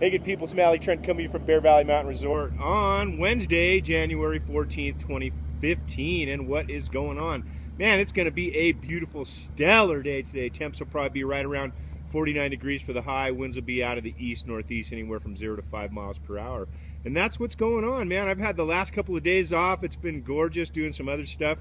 Hey, good people, It's Mattly Trent coming from Bear Valley Mountain Resort on Wednesday, January 14th, 2015. And what is going on? Man, it's going to be a beautiful, stellar day today. Temps will probably be right around 49 degrees for the high. Winds will be out of the east, northeast, anywhere from 0 to 5 miles per hour. And that's what's going on, man. I've had the last couple of days off. It's been gorgeous doing some other stuff.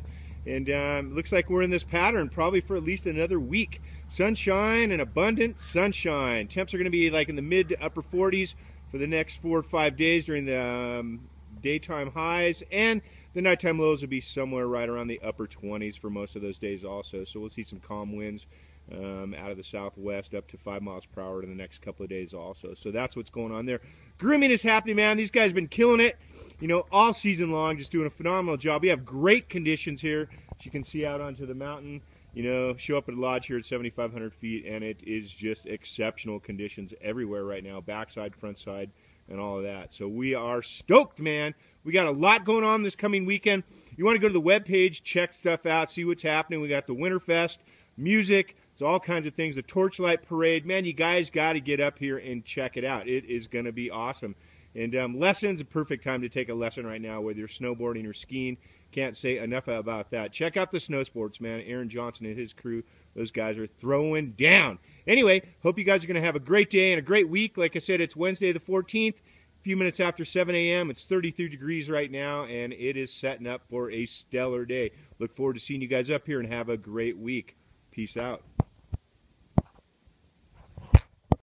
And um, looks like we're in this pattern probably for at least another week. Sunshine and abundant sunshine. Temps are going to be like in the mid to upper 40s for the next four or five days during the um, daytime highs. And the nighttime lows will be somewhere right around the upper 20s for most of those days also. So we'll see some calm winds um, out of the southwest up to 5 miles per hour in the next couple of days also. So that's what's going on there. Grooming is happening, man. These guys have been killing it you know, all season long, just doing a phenomenal job. We have great conditions here, as you can see out onto the mountain. You know, show up at a lodge here at 7,500 feet, and it is just exceptional conditions everywhere right now, backside, front side, and all of that. So we are stoked, man. We got a lot going on this coming weekend. You want to go to the web page, check stuff out, see what's happening. We got the Winterfest, music, it's all kinds of things. The Torchlight Parade, man, you guys got to get up here and check it out. It is going to be awesome. And um, lessons, a perfect time to take a lesson right now, whether you're snowboarding or skiing. Can't say enough about that. Check out the snow sports, man. Aaron Johnson and his crew, those guys are throwing down. Anyway, hope you guys are going to have a great day and a great week. Like I said, it's Wednesday the 14th, a few minutes after 7 a.m. It's 33 degrees right now, and it is setting up for a stellar day. Look forward to seeing you guys up here and have a great week. Peace out.